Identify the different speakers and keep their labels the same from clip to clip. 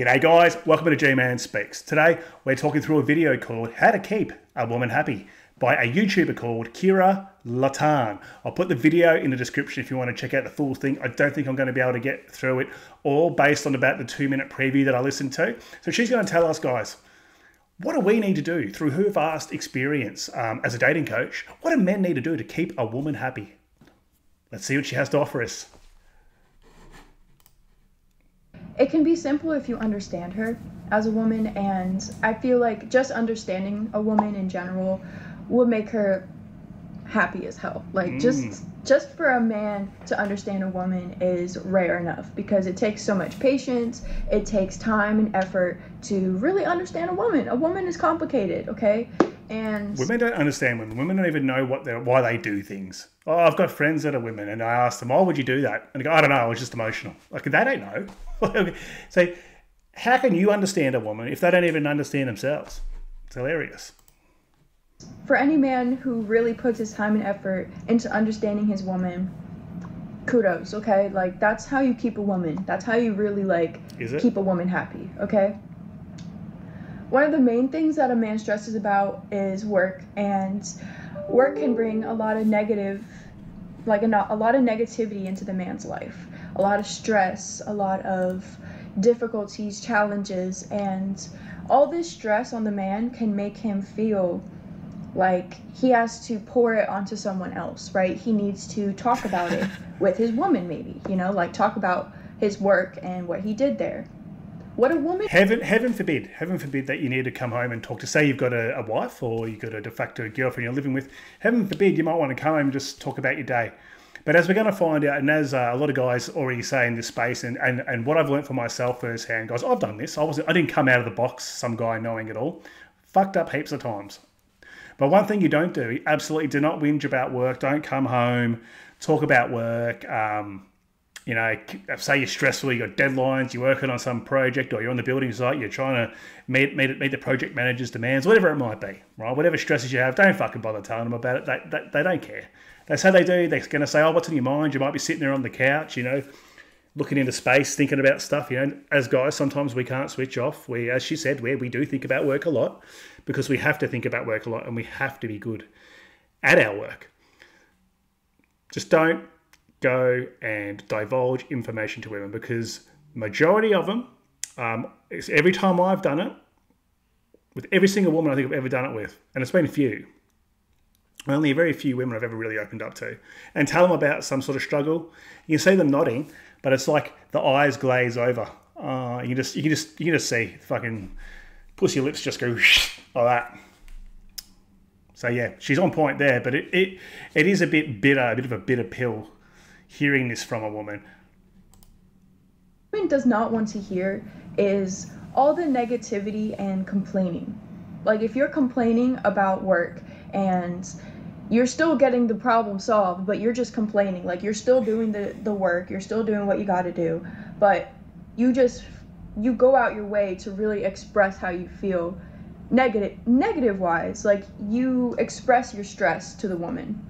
Speaker 1: G'day guys, welcome to G-Man Speaks. Today we're talking through a video called How to Keep a Woman Happy by a YouTuber called Kira Latan. I'll put the video in the description if you want to check out the full thing. I don't think I'm going to be able to get through it all based on about the two minute preview that I listened to. So she's going to tell us guys, what do we need to do through her vast experience um, as a dating coach? What do men need to do to keep a woman happy? Let's see what she has to offer us.
Speaker 2: It can be simple if you understand her as a woman and i feel like just understanding a woman in general would make her happy as hell. Like mm. just just for a man to understand a woman is rare enough because it takes so much patience it takes time and effort to really understand a woman. A woman is complicated okay and
Speaker 1: women don't understand women. Women don't even know what they why they do things. Oh, I've got friends that are women, and I ask them, "Why would you do that?" And they go, "I don't know. I was just emotional." Like they don't know. so, how can you understand a woman if they don't even understand themselves? It's hilarious.
Speaker 2: For any man who really puts his time and effort into understanding his woman, kudos. Okay, like that's how you keep a woman. That's how you really like keep a woman happy. Okay one of the main things that a man stresses about is work and work can bring a lot of negative like a, a lot of negativity into the man's life. A lot of stress a lot of difficulties challenges and all this stress on the man can make him feel like he has to pour it onto someone else right? He needs to talk about it with his woman maybe you know like talk about his work and what he did there what a woman.
Speaker 1: Heaven, heaven forbid, heaven forbid that you need to come home and talk to. Say you've got a, a wife or you've got a de facto girlfriend you're living with. Heaven forbid, you might want to come home and just talk about your day. But as we're going to find out, and as uh, a lot of guys already say in this space, and, and, and what I've learned for myself firsthand, guys, I've done this. I was I didn't come out of the box, some guy knowing it all. Fucked up heaps of times. But one thing you don't do, absolutely do not whinge about work. Don't come home, talk about work. Um, you know, say you're stressful, you've got deadlines, you're working on some project, or you're on the building site, you're trying to meet meet, meet the project manager's demands, whatever it might be, right? Whatever stresses you have, don't fucking bother telling them about it. They, they, they don't care. They say they do. They're going to say, oh, what's in your mind? You might be sitting there on the couch, you know, looking into space, thinking about stuff. You know, as guys, sometimes we can't switch off. We, as she said, we, we do think about work a lot because we have to think about work a lot and we have to be good at our work. Just don't go and divulge information to women because majority of them, um, every time I've done it, with every single woman I think I've ever done it with, and it's been a few, only a very few women I've ever really opened up to, and tell them about some sort of struggle. You can see them nodding, but it's like the eyes glaze over. Uh, you just you can just you can just see fucking pussy lips just go like that. So yeah, she's on point there, but it, it it is a bit bitter, a bit of a bitter pill hearing this from a woman.
Speaker 2: Does not want to hear is all the negativity and complaining. Like if you're complaining about work and you're still getting the problem solved, but you're just complaining. Like you're still doing the, the work, you're still doing what you got to do, but you just you go out your way to really express how you feel negative negative wise like you express your stress to the woman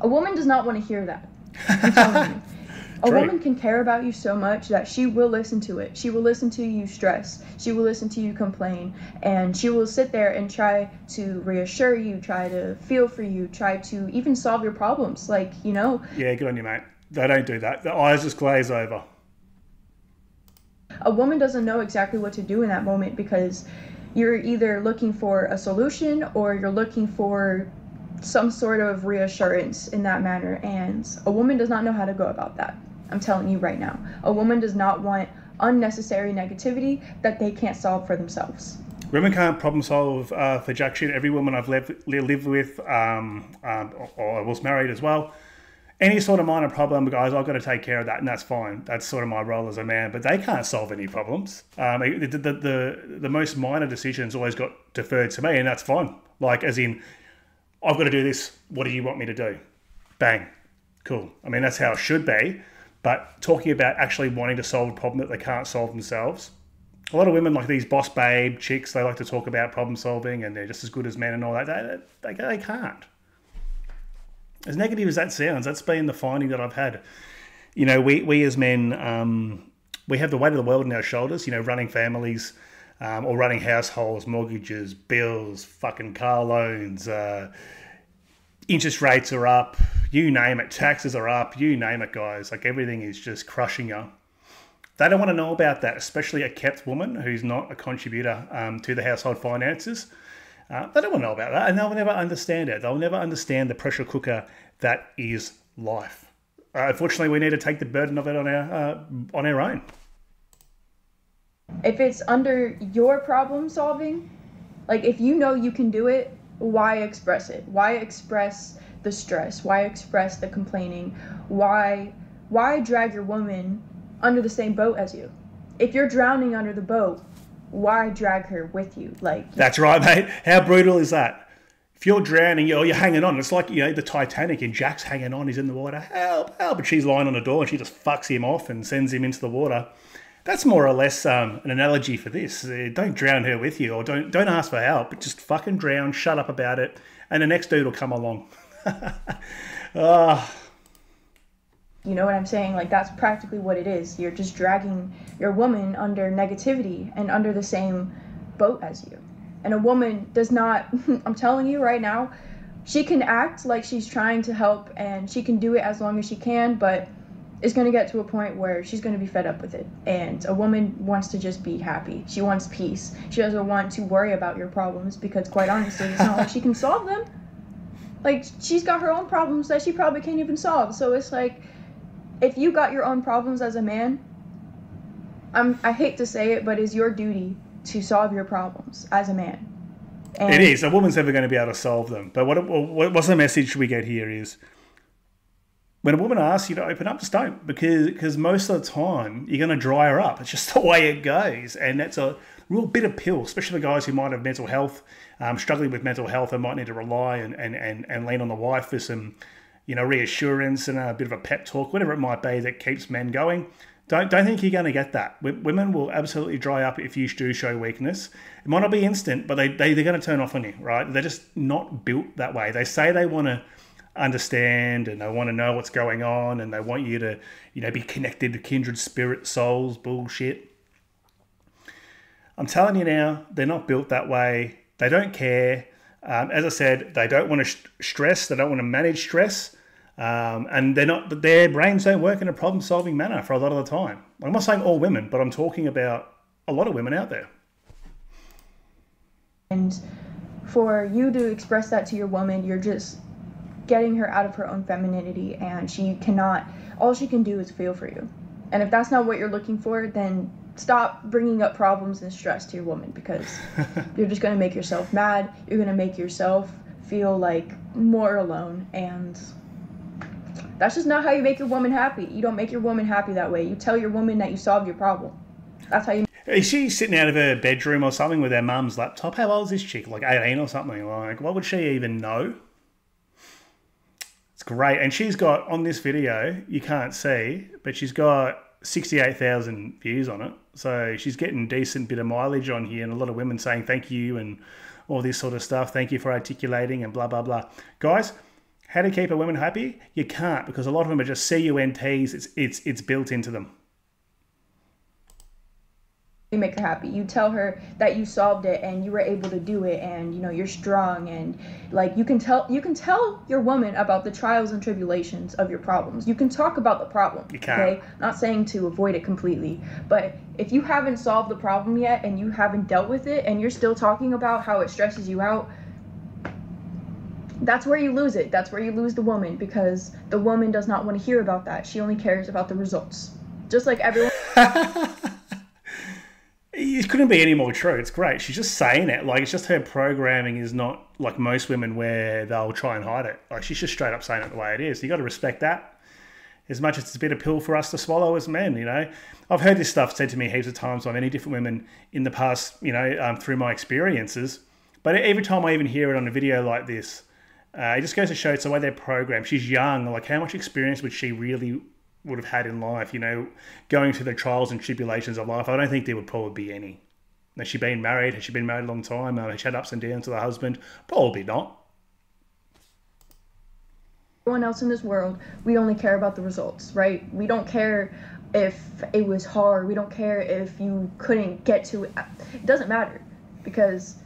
Speaker 2: a woman does not want to hear that a woman can care about you so much that she will listen to it. She will listen to you stress. She will listen to you complain. And she will sit there and try to reassure you, try to feel for you, try to even solve your problems. Like, you know.
Speaker 1: Yeah, good on you, mate. They don't do that. The eyes just glaze over.
Speaker 2: A woman doesn't know exactly what to do in that moment because you're either looking for a solution or you're looking for some sort of reassurance in that manner. And a woman does not know how to go about that. I'm telling you right now. A woman does not want unnecessary negativity that they can't solve for themselves.
Speaker 1: Women can't problem solve uh, for jack shit. Every woman I've lived, lived with, um, um, or I was married as well, any sort of minor problem, guys, I've got to take care of that, and that's fine. That's sort of my role as a man. But they can't solve any problems. Um, the, the, the, the most minor decisions always got deferred to me, and that's fine. Like, as in, I've got to do this. What do you want me to do? Bang. Cool. I mean, that's how it should be. But talking about actually wanting to solve a problem that they can't solve themselves, a lot of women like these boss babe chicks, they like to talk about problem solving and they're just as good as men and all that. They, they, they can't. As negative as that sounds, that's been the finding that I've had. You know, we, we as men, um, we have the weight of the world on our shoulders, you know, running families um, or running households, mortgages, bills, fucking car loans, uh, interest rates are up, you name it, taxes are up, you name it, guys. Like everything is just crushing you. They don't want to know about that, especially a kept woman who's not a contributor um, to the household finances. Uh, they don't want to know about that, and they'll never understand it. They'll never understand the pressure cooker that is life. Uh, unfortunately, we need to take the burden of it on our uh, on our own.
Speaker 2: If it's under your problem solving, like if you know you can do it, why express it? Why express the stress? Why express the complaining? Why why drag your woman under the same boat as you? If you're drowning under the boat, why drag her with you? Like
Speaker 1: That's right, mate. How brutal is that? If you're drowning, you're, you're hanging on. It's like, you know, the Titanic and Jack's hanging on, he's in the water. Help, help. But she's lying on the door and she just fucks him off and sends him into the water. That's more or less um, an analogy for this. Uh, don't drown her with you or don't, don't ask for help, but just fucking drown, shut up about it, and the next dude will come along. oh.
Speaker 2: You know what I'm saying? Like that's practically what it is. You're just dragging your woman under negativity and under the same boat as you. And a woman does not I'm telling you right now, she can act like she's trying to help and she can do it as long as she can, but it's going to get to a point where she's going to be fed up with it. And a woman wants to just be happy. She wants peace. She doesn't want to worry about your problems because, quite honestly, it's not like she can solve them. Like, she's got her own problems that she probably can't even solve. So it's like, if you got your own problems as a man, I'm, I hate to say it, but it's your duty to solve your problems as a man.
Speaker 1: And it is. A woman's never going to be able to solve them. But what, what what's the message we get here is when a woman asks you to open up, just don't because because most of the time you're going to dry her up. It's just the way it goes, and that's a real bitter pill, especially the guys who might have mental health, um, struggling with mental health, and might need to rely and, and, and, and lean on the wife for some you know, reassurance and a bit of a pep talk, whatever it might be that keeps men going. Don't don't think you're going to get that. Women will absolutely dry up if you do show weakness. It might not be instant, but they, they they're going to turn off on you, right? They're just not built that way. They say they want to understand and they want to know what's going on and they want you to, you know, be connected to kindred spirit souls. Bullshit. I'm telling you now, they're not built that way. They don't care. Um, as I said, they don't want to sh- stress. They don't want to manage stress. Um, and they're not their brains don't work in a problem solving manner for a lot of the time. I'm not saying all women, but I'm talking about a lot of women out there.
Speaker 2: And for you to express that to your woman, you're just getting her out of her own femininity, and she cannot. All she can do is feel for you. And if that's not what you're looking for, then stop bringing up problems and stress to your woman because you're just going to make yourself mad. You're going to make yourself feel like more alone and that's just not how you make your woman happy. You don't make your woman happy that way. You tell your woman that you solved your problem. That's how you.
Speaker 1: Is she sitting out of her bedroom or something with her mum's laptop? How old is this chick? Like 18 or something? Like, what would she even know? It's great. And she's got, on this video, you can't see, but she's got 68,000 views on it. So she's getting decent bit of mileage on here and a lot of women saying thank you and all this sort of stuff. Thank you for articulating and blah, blah, blah. Guys, how to keep a woman happy? You can't because a lot of them are just CUNTs. It's it's it's built into them.
Speaker 2: You make her happy. You tell her that you solved it and you were able to do it and you know you're strong and like you can tell you can tell your woman about the trials and tribulations of your problems. You can talk about the problem.
Speaker 1: You can.
Speaker 2: Okay? Not saying to avoid it completely, but if you haven't solved the problem yet and you haven't dealt with it and you're still talking about how it stresses you out, that's where you lose it. That's where you lose the woman because the woman does not want to hear about that. She only cares about the results. Just like everyone.
Speaker 1: it couldn't be any more true. It's great. She's just saying it. Like, it's just her programming is not like most women where they'll try and hide it. Like, she's just straight up saying it the way it is. You got to respect that. As much as it's a bit of pill for us to swallow as men, you know. I've heard this stuff said to me heaps of times by many different women in the past, you know, um, through my experiences. But every time I even hear it on a video like this, uh, it just goes to show it's the way they're programmed. She's young. Like, how much experience would she really would have had in life? You know, going through the trials and tribulations of life. I don't think there would probably be any. Has she been married? Has she been married a long time? Uh, has she had ups and downs with her husband? Probably not.
Speaker 2: Everyone else in this world, we only care about the results, right? We don't care if it was hard. We don't care if you couldn't get to it. It doesn't matter because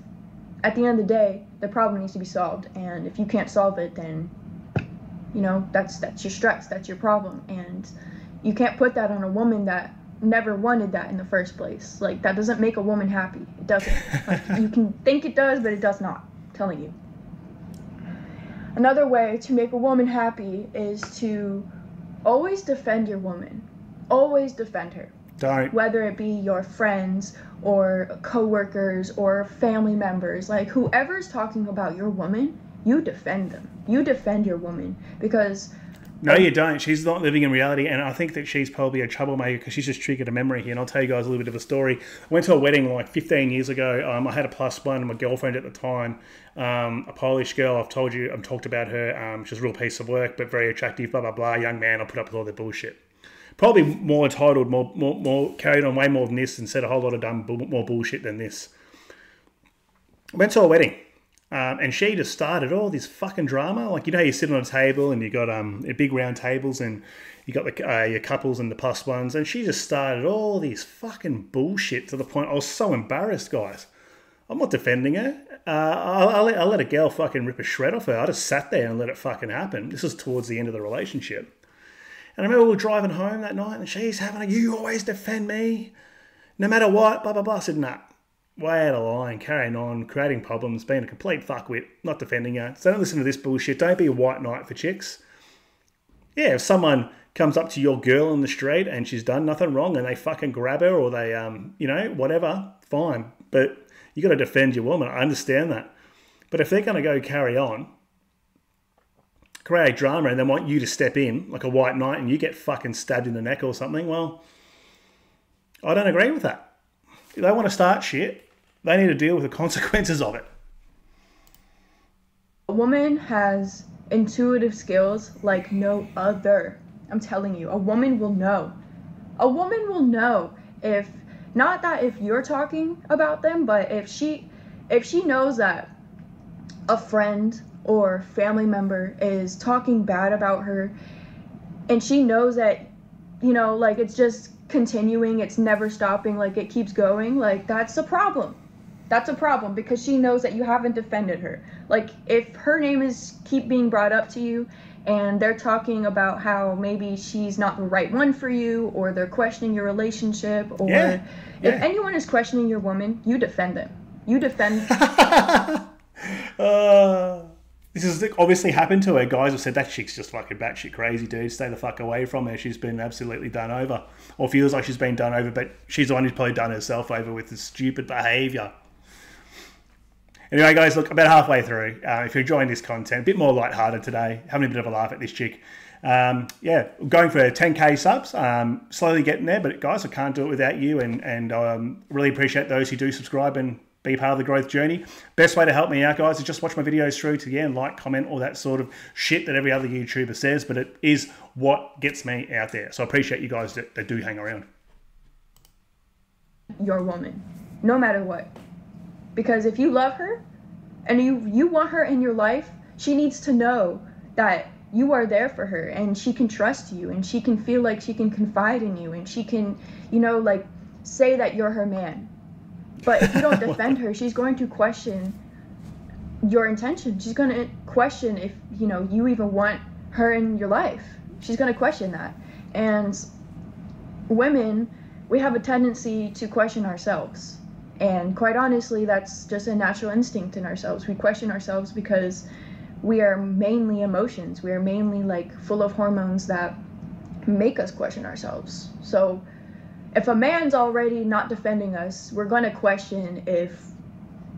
Speaker 2: at the end of the day, the problem needs to be solved. And if you can't solve it, then you know that's that's your stress. That's your problem. And you can't put that on a woman that never wanted that in the first place. Like that doesn't make a woman happy. It doesn't. like, you can think it does, but it does not. I'm telling you. Another way to make a woman happy is to always defend your woman. Always defend her.
Speaker 1: Don't.
Speaker 2: Whether it be your friends or coworkers or family members, like whoever's talking about your woman, you defend them. You defend your woman because
Speaker 1: No, you don't. She's not living in reality, and I think that she's probably a troublemaker because she's just triggered a memory here. And I'll tell you guys a little bit of a story. I went to a wedding like 15 years ago. Um, I had a plus one, my girlfriend at the time, um, a Polish girl. I've told you, I've talked about her. Um, she's a real piece of work, but very attractive. Blah blah blah. Young man. I put up with all the bullshit. Probably more entitled, more more, more carried on way more than this, and said a whole lot of dumb more bullshit than this. Went to a wedding. Um, and she just started all this fucking drama. Like, you know, you sit on a table and you got um, big round tables and you got the, uh, your couples and the plus ones. And she just started all this fucking bullshit to the point I was so embarrassed, guys. I'm not defending her. Uh, I'll, I'll, let, I'll let a girl fucking rip a shred off her. I just sat there and let it fucking happen. This was towards the end of the relationship. And I remember we were driving home that night and she's having a, you always defend me, no matter what, blah, blah, blah. I said, nah, way out of line, carrying on, creating problems, being a complete fuckwit, not defending you. So don't listen to this bullshit. Don't be a white knight for chicks. Yeah, if someone comes up to your girl in the street and she's done nothing wrong and they fucking grab her or they, um, you know, whatever, fine. But you got to defend your woman. I understand that. But if they're going to go carry on, create drama and they want you to step in like a white knight and you get fucking stabbed in the neck or something, well, I don't agree with that. If they want to start shit, they need to deal with the consequences of it.
Speaker 2: A woman has intuitive skills like no other. I'm telling you, a woman will know. A woman will know if not that if you're talking about them, but if she if she knows that a friend or family member is talking bad about her and she knows that you know like it's just continuing, it's never stopping, like it keeps going, like that's a problem. That's a problem because she knows that you haven't defended her. Like if her name is keep being brought up to you and they're talking about how maybe she's not the right one for you or they're questioning your relationship or
Speaker 1: Yeah,
Speaker 2: if
Speaker 1: yeah.
Speaker 2: anyone is questioning your woman, you defend them. You defend
Speaker 1: Uh, this has obviously happened to her. Guys have said that chick's just fucking batshit crazy, dude. Stay the fuck away from her. She's been absolutely done over, or feels like she's been done over, but she's the one who's probably done herself over with this stupid behaviour. Anyway, guys, look, about halfway through. Uh, if you're enjoying this content, a bit more lighthearted today, having a bit of a laugh at this chick. Um, yeah, going for 10k subs, um, slowly getting there, but guys, I can't do it without you, and and um, really appreciate those who do subscribe and be part of the growth journey. Best way to help me out, guys, is just watch my videos through to the end, like, comment, all that sort of shit that every other YouTuber says, but it is what gets me out there. So I appreciate you guys that, that do hang around.
Speaker 2: your woman, no matter what. Because if you love her and you you want her in your life, she needs to know that you are there for her and she can trust you and she can feel like she can confide in you and she can, you know, like say that you're her man. But if you don't defend her, she's going to question your intention. She's going to question if, you know, you even want her in your life. She's going to question that. And women, we have a tendency to question ourselves. And quite honestly, that's just a natural instinct in ourselves. We question ourselves because we are mainly emotions. We are mainly like full of hormones that make us question ourselves. So if a man's already not defending us, we're going to question if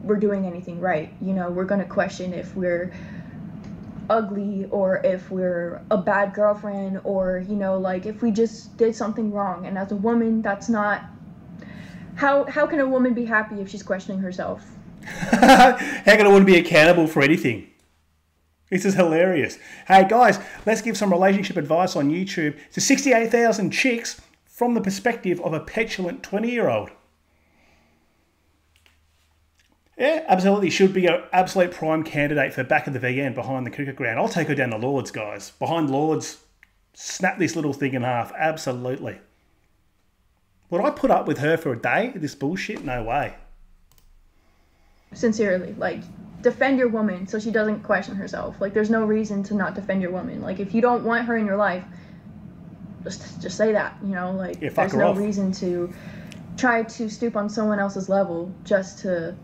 Speaker 2: we're doing anything right. You know, we're going to question if we're ugly or if we're a bad girlfriend or you know like if we just did something wrong and as a woman that's not how how can a woman be happy if she's questioning herself
Speaker 1: How can a woman be accountable for anything? This is hilarious. Hey guys, let's give some relationship advice on YouTube to 68,000 chicks from the perspective of a petulant 20 year old. Yeah, absolutely. Should be an absolute prime candidate for back of the VN behind the cricket ground. I'll take her down to Lords, guys. Behind Lords, snap this little thing in half. Absolutely. Would I put up with her for a day? This bullshit? No way.
Speaker 2: Sincerely, like defend your woman so she doesn't question herself. Like there's no reason to not defend your woman. Like if you don't want her in your life, just just say that. You know, like
Speaker 1: Yeah,
Speaker 2: there's no
Speaker 1: off.
Speaker 2: reason to try to stoop on someone else's level just to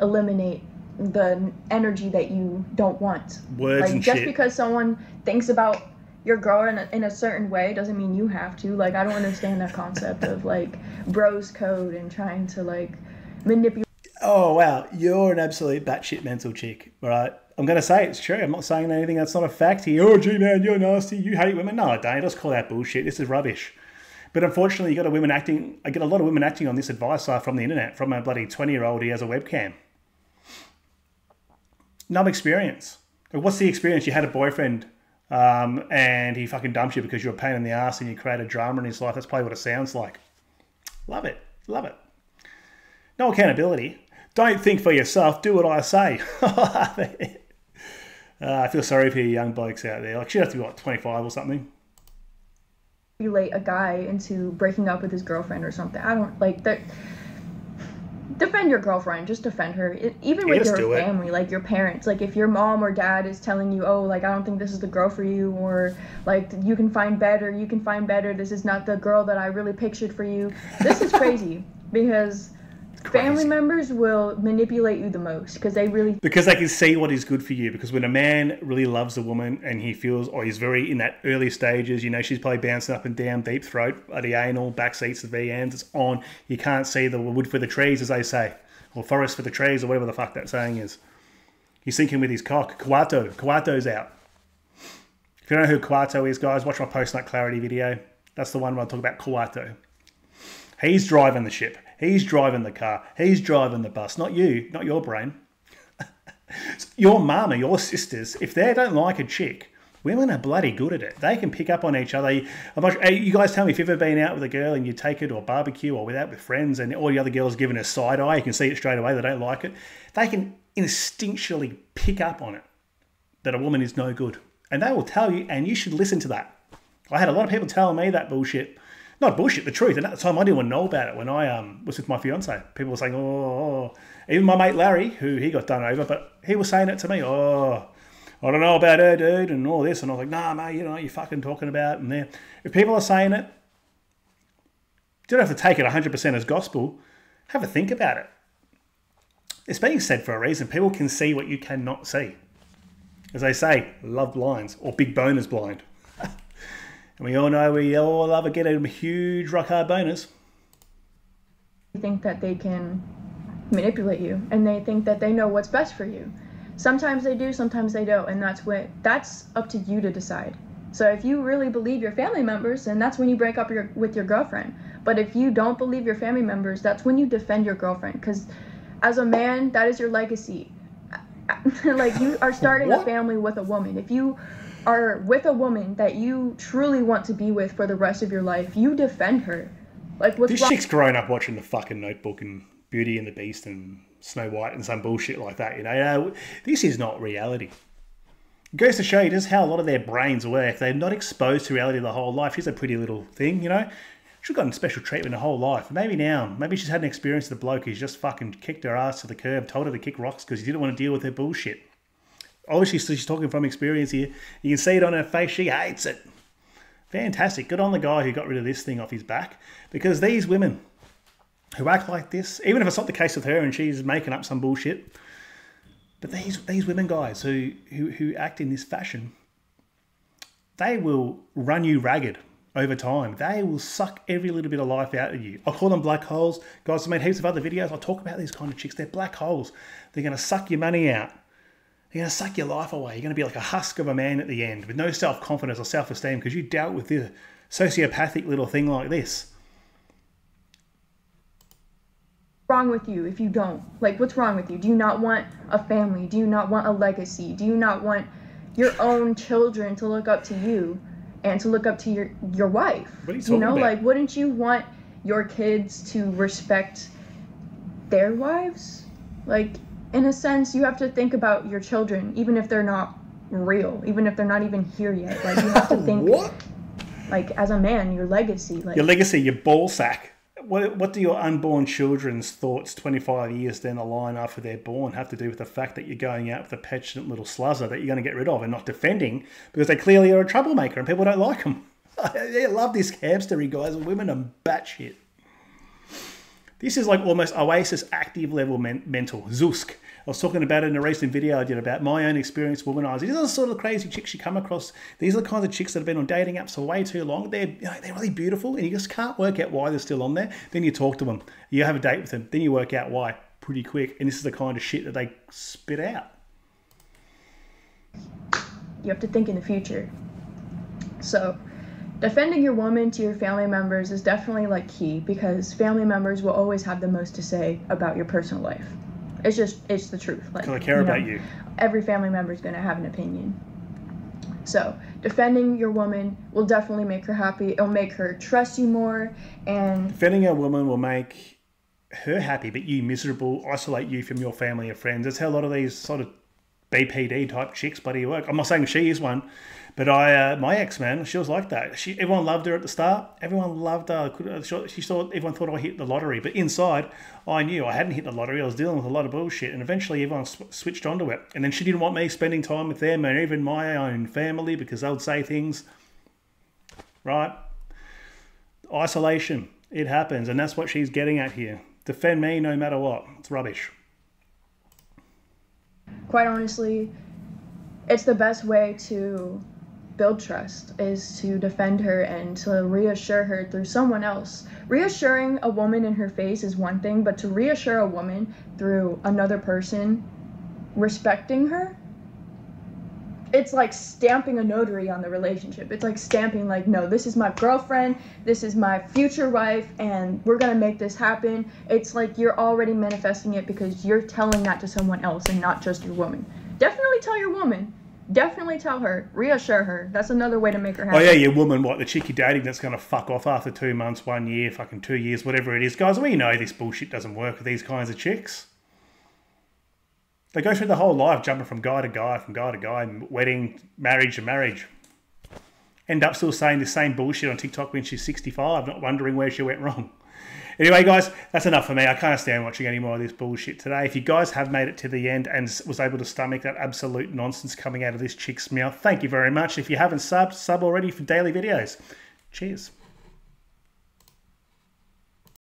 Speaker 2: eliminate the energy that you don't want.
Speaker 1: Words
Speaker 2: like
Speaker 1: and
Speaker 2: just
Speaker 1: shit.
Speaker 2: because someone thinks about your girl in a, in a certain way doesn't mean you have to. Like I don't understand that concept of like bros code and trying to like manipulate
Speaker 1: Oh wow, you're an absolute batshit mental chick, right? I'm going to say it's true. I'm not saying anything that's not a fact here. Oh, gee, man, you're nasty. You hate women. No, I don't. Just call that bullshit. This is rubbish. But unfortunately, you got a women acting. I get a lot of women acting on this advice from the internet from a bloody 20 year old who has a webcam. No experience. What's the experience? You had a boyfriend um, and he fucking dumps you because you're a pain in the ass and you created drama in his life. That's probably what it sounds like. Love it. Love it. No accountability. Don't think for yourself. Do what I say. Uh, I feel sorry for you young blokes out there. Like, she'd have to be, what, 25 or something?
Speaker 2: Relate a guy into breaking up with his girlfriend or something. I don't like that. Defend your girlfriend. Just defend her. It, even
Speaker 1: Yeah,
Speaker 2: with your
Speaker 1: it.
Speaker 2: family, like your parents. Like if your mom or dad is telling you, "Oh, like I don't think this is the girl for you," or like you can find better. You can find better. This is not the girl that I really pictured for you. This is crazy because family members will manipulate you the most because they really
Speaker 1: Because they can see what is good for you. Because when a man really loves a woman and he feels, or he's very in that early stages, you know, she's probably bouncing up and down, deep throat, at the anal, back seats, the VNs, it's on. You can't see the wood for the trees, as they say, or forest for the trees, or whatever the fuck that saying is. He's sinking with his cock. Kawato. Kawato's out. If you don't know who Kawato is, guys, watch my post nut clarity video. That's the one where I talk about Kawato. He's driving the ship. He's driving the car. He's driving the bus. Not you, not your brain. your mama, your sisters, if they don't like a chick, women are bloody good at it. They can pick up on each other. You guys tell me if you've ever been out with a girl and you take her to a barbecue or with out with friends and all the other girls giving her side eye, you can see it straight away they don't like it. They can instinctually pick up on it that a woman is no good. And they will tell you, and you should listen to that. I had a lot of people telling me that bullshit. Not bullshit, the truth. And at the time, I didn't even know about it when I um, was with my fiance. People were saying, oh, oh. even my mate Larry, who he got done over, but he was saying it to me, oh, I don't know about her, dude, and all this. And I was like, nah, mate, you know what you're fucking talking about. And there, if people are saying it, you don't have to take it 100% as gospel. Have a think about it. It's being said for a reason. People can see what you cannot see. As they say, love blinds or big boners blind. And we all know we all love a get a huge rock hard boners.
Speaker 2: think that they can manipulate you and they think that they know what's best for you. Sometimes they do, sometimes they don't, and that's what that's up to you to decide. So if you really believe your family members, then that's when you break up your with your girlfriend. But if you don't believe your family members, that's when you defend your girlfriend cuz as a man, that is your legacy. like you are starting a family with a woman. If you are with a woman that you truly want to be with for the rest of your life, you defend her. Like what's
Speaker 1: This
Speaker 2: wrong?
Speaker 1: chick's grown up watching the fucking Notebook and Beauty and the Beast and Snow White and some bullshit like that. You know, Uh, this is not reality. It goes to show you just how a lot of their brains work. They're not exposed to reality the whole life. She's a pretty little thing, you know. She's gotten special treatment her whole life. Maybe now, maybe she's had an experience with a bloke who's just fucking kicked her ass to the curb, told her to kick rocks because he didn't want to deal with her bullshit. Oh, Obviously, she's talking from experience here. You can see it on her face. She hates it. Fantastic. Good on the guy who got rid of this thing off his back. Because these women who act like this, even if it's not the case with her and she's making up some bullshit, but these these women guys who, who, who act in this fashion, they will run you ragged over time. They will suck every little bit of life out of you. I call them black holes. Guys, I made heaps of other videos. I talk about these kind of chicks. They're black holes. They're going to suck your money out. They're going to suck your life away. You're going to be like a husk of a man at the end with no self confidence or self esteem because you dealt with this sociopathic little thing like this.
Speaker 2: wrong with you if you don't? Like, what's wrong with you? Do you not want a family? Do you not want a legacy? Do you not want your own children to look up to you and to look up to your your wife?
Speaker 1: What are you
Speaker 2: you know,
Speaker 1: about?
Speaker 2: like, wouldn't you want your kids to respect their wives? Like, in a sense, you have to think about your children, even if they're not real, even if they're not even here yet. Like, you have to think,
Speaker 1: What?
Speaker 2: like, as a man, your legacy. Like,
Speaker 1: Your legacy, your ball sack. what what do your unborn children's thoughts 25 years down the line after they're born have to do with the fact that you're going out with a petulant little sluzzer that you're going to get rid of and not defending because they clearly are a troublemaker and people don't like them? I love this hamstery, guys. Women are batshit. This is like almost Oasis active level men- mental. Zusk. I was talking about it in a recent video I did about my own experience womanizing. These are the sort of crazy chicks you come across. These are the kinds of chicks that have been on dating apps for way too long. They're you know, they're really beautiful, and you just can't work out why they're still on there. Then you talk to them, you have a date with them, then you work out why pretty quick. And this is the kind of shit that they spit out.
Speaker 2: You have to think in the future. So, defending your woman to your family members is definitely like key because family members will always have the most to say about your personal life. It's just it's the truth.
Speaker 1: Like I care you know, about you.
Speaker 2: Every family member is going to have an opinion. So defending your woman will definitely make her happy. It'll make her trust you more, and
Speaker 1: defending a woman will make her happy, but you miserable, isolate you from your family and friends. That's how a lot of these sort of BPD type chicks buddy work. I'm not saying she is one, but I, uh, my ex man, she was like that. She, everyone loved her at the start. Everyone loved her. She thought everyone thought I hit the lottery, but inside, I knew I hadn't hit the lottery. I was dealing with a lot of bullshit, and eventually everyone sw- switched onto it. And then she didn't want me spending time with them and even my own family because they would say things. Right? Isolation. It happens, and that's what she's getting at here. Defend me no matter what. It's rubbish.
Speaker 2: Quite honestly, it's the best way to build trust is to defend her and to reassure her through someone else. Reassuring a woman in her face is one thing, but to reassure a woman through another person respecting her, it's like stamping a notary on the relationship. It's like stamping like, no, this is my girlfriend, this is my future wife, and we're gonna make this happen. It's like you're already manifesting it because you're telling that to someone else and not just your woman. Definitely tell your woman definitely tell her, reassure her. That's another way to make her happy.
Speaker 1: Oh yeah, your woman, what the cheeky dating that's going to fuck off after two months, one year, fucking two years, whatever it is, guys. We know this bullshit doesn't work with these kinds of chicks. They go through the whole life jumping from guy to guy, from guy to guy, wedding, marriage to marriage. End up still saying the same bullshit on TikTok when she's 65, not wondering where she went wrong. Anyway, guys, that's enough for me. I can't stand watching any more of this bullshit today. If you guys have made it to the end and was able to stomach that absolute nonsense coming out of this chick's mouth, thank you very much. If you haven't subbed, sub already for daily videos. Cheers.